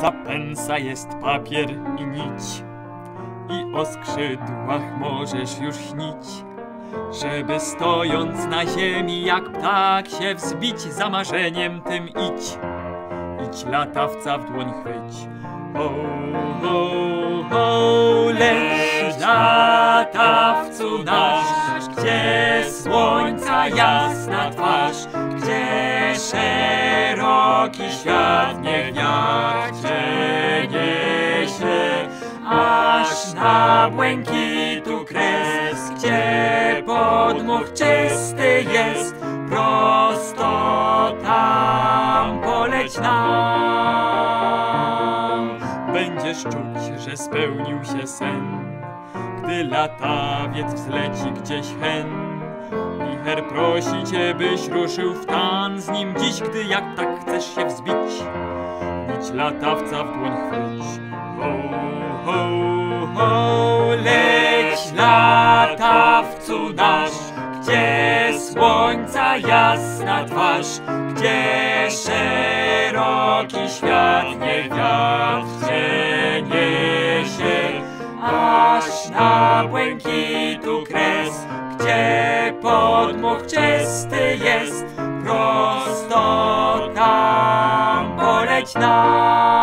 Zapęsa jest papier i nić. I o skrzydłach możesz już śnić Żeby stojąc na ziemi jak ptak się wzbić Za marzeniem tym idź. Idź latawca w dłoń chwyć. Ho, ho, ho, leć latawcu nasz. Gdzie słońca jasna twarz Gdzie szeroki świat niech wiatr na błękitu kres Gdzie podmuch czysty jest Prosto tam poleć nam Będziesz czuć, że spełnił się sen Gdy latawiec wzleci gdzieś hen Wicher prosi cię, byś ruszył w tan z nim dziś, gdy jak tak chcesz się wzbić. Idź latawca w dłoń chwyć. Ho, ho, ho, nasz, gdzie słońca jasna twarz, gdzie szeroki świat? Niech wiatr cię niesie, aż na błękitu kres, gdzie podmuch czysty jest, prosto tam poleć nam.